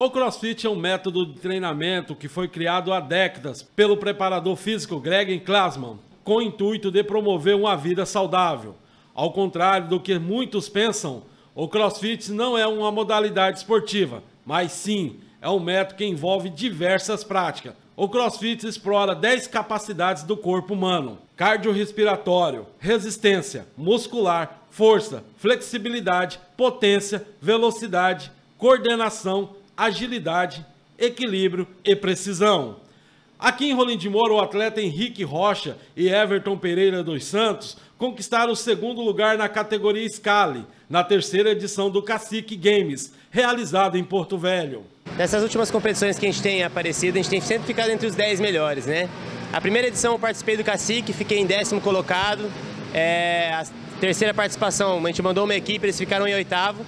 O CrossFit é um método de treinamento que foi criado há décadas pelo preparador físico Greg Klasman, com o intuito de promover uma vida saudável. Ao contrário do que muitos pensam, o CrossFit não é uma modalidade esportiva, mas sim é um método que envolve diversas práticas. O CrossFit explora 10 capacidades do corpo humano: cardiorrespiratório, resistência, muscular, força, flexibilidade, potência, velocidade, coordenação, agilidade, equilíbrio e precisão. Aqui em Rolim de Moura, o atleta Henrique Rocha e Everton Pereira dos Santos conquistaram o segundo lugar na categoria Scali, na terceira edição do Cacique Games, realizado em Porto Velho. Nessas últimas competições que a gente tem aparecido, a gente tem sempre ficado entre os 10 melhores, né? A primeira edição eu participei do Cacique, fiquei em décimo colocado. É, a terceira participação, a gente mandou uma equipe, eles ficaram em oitavo.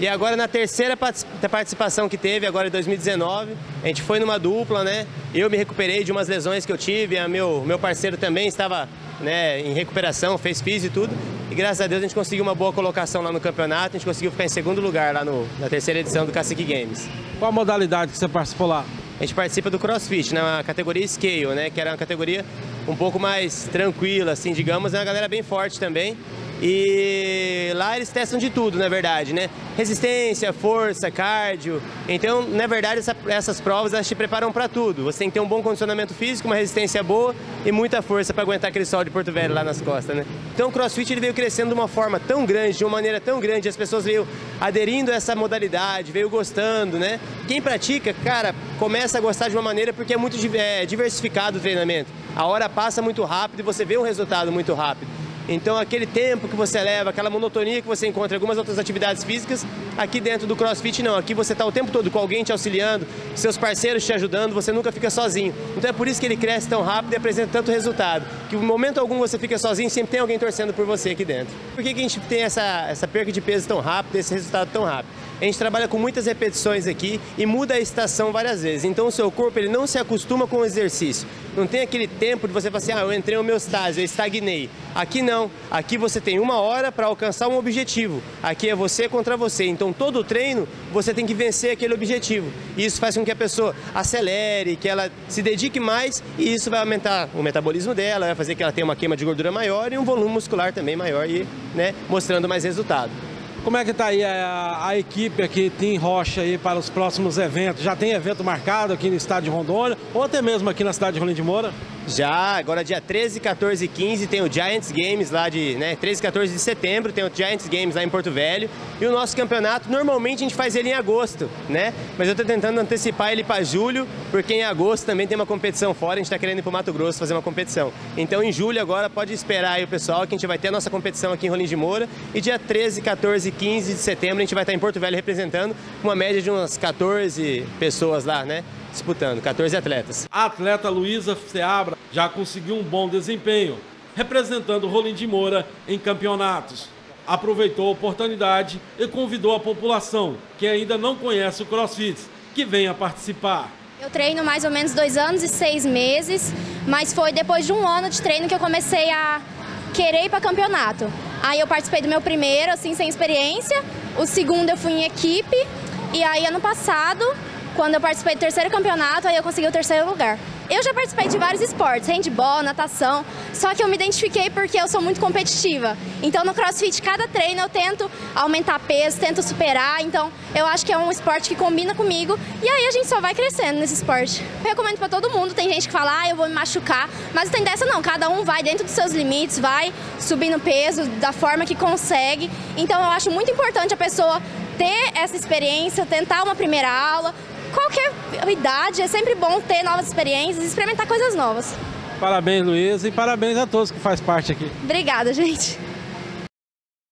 E agora na terceira participação que teve, agora em 2019, a gente foi numa dupla, né? Eu me recuperei de umas lesões que eu tive, a meu, meu parceiro também estava né, em recuperação, fez físico e tudo. E graças a Deus a gente conseguiu uma boa colocação lá no campeonato, a gente conseguiu ficar em segundo lugar lá no, na terceira edição do Cacique Games. Qual a modalidade que você participou lá? A gente participa do CrossFit, na categoria Scale, né? Que era uma categoria um pouco mais tranquila, assim, digamos, é uma galera bem forte também. E lá eles testam de tudo, na verdade, né? Resistência, força, cardio. Então, na verdade, essa, essas provas elas te preparam para tudo. Você tem que ter um bom condicionamento físico, uma resistência boa e muita força para aguentar aquele sol de Porto Velho lá nas costas, né? Então, o CrossFit ele veio crescendo de uma forma tão grande, de uma maneira tão grande, as pessoas veio aderindo a essa modalidade, veio gostando, né? Quem pratica, cara, começa a gostar de uma maneira porque é muito é, diversificado o treinamento. A hora passa muito rápido e você vê um resultado muito rápido. Então aquele tempo que você leva, aquela monotonia que você encontra em algumas outras atividades físicas, aqui dentro do CrossFit não. Aqui você está o tempo todo com alguém te auxiliando, seus parceiros te ajudando, você nunca fica sozinho. Então é por isso que ele cresce tão rápido e apresenta tanto resultado. Que no momento algum você fica sozinho, sempre tem alguém torcendo por você aqui dentro. Por que, que a gente tem essa, essa perca de peso tão rápido, esse resultado tão rápido? A gente trabalha com muitas repetições aqui e muda a estação várias vezes. Então o seu corpo ele não se acostuma com o exercício. Não tem aquele tempo de você falar assim, ah, eu entrei meu estágio, eu estagnei. Aqui não. Aqui você tem uma hora para alcançar um objetivo. Aqui é você contra você. Então todo treino você tem que vencer aquele objetivo. E isso faz com que a pessoa acelere, que ela se dedique mais e isso vai aumentar o metabolismo dela, vai fazer que ela tenha uma queima de gordura maior e um volume muscular também maior e né, mostrando mais resultado. Como é que está aí a, a, equipe aqui, Team Rocha, aí, para os próximos eventos? Já tem evento marcado aqui no estado de Rondônia ou até mesmo aqui na cidade de Rolim de Moura? Já, agora dia 13, 14 e 15 tem o Giants Games lá de, né, 13 e 14 de setembro tem o Giants Games lá em Porto Velho. E o nosso campeonato, normalmente a gente faz ele em agosto, né? Mas eu tô tentando antecipar ele para julho, porque em agosto também tem uma competição fora, a gente tá querendo ir pro Mato Grosso fazer uma competição. Então em julho agora pode esperar aí o pessoal que a gente vai ter a nossa competição aqui em Rolim de Moura. E dia 13, 14 e 15 de setembro a gente vai estar em Porto Velho representando uma média de umas 14 pessoas lá, né? Disputando, 14 atletas. A atleta Luísa Seabra já conseguiu um bom desempenho, representando Rolim de Moura em campeonatos. Aproveitou a oportunidade e convidou a população, que ainda não conhece o CrossFit, que venha participar. Eu treino mais ou menos dois anos e seis meses, mas foi depois de um ano de treino que eu comecei a querer ir para campeonato. Aí eu participei do meu primeiro, assim, sem experiência. O segundo eu fui em equipe. E aí, ano passado, quando eu participei do terceiro campeonato, aí eu consegui o terceiro lugar. Eu já participei de vários esportes, handball, natação, só que eu me identifiquei porque eu sou muito competitiva. Então no CrossFit, cada treino eu tento aumentar peso, tento superar, então eu acho que é um esporte que combina comigo e aí a gente só vai crescendo nesse esporte. Eu recomendo para todo mundo, tem gente que fala, ah, eu vou me machucar, mas tem dessa não, cada um vai dentro dos seus limites, vai subindo peso da forma que consegue. Então eu acho muito importante a pessoa ter essa experiência, tentar uma primeira aula, qualquer idade, é sempre bom ter novas experiências e experimentar coisas novas. Parabéns, Luiz, e parabéns a todos que faz parte aqui. Obrigada, gente.